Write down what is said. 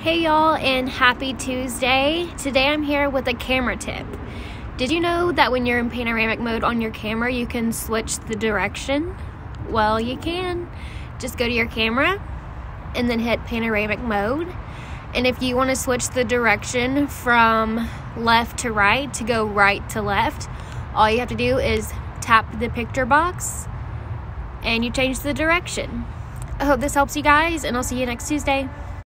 Hey y'all, and happy Tuesday. Today I'm here with a camera tip. Did you know that when you're in panoramic mode on your camera, you can switch the direction? Well, you can. Just go to your camera and then hit panoramic mode. And if you want to switch the direction from left to right to go right to left, all you have to do is tap the picture box and you change the direction. I hope this helps you guys, and I'll see you next Tuesday.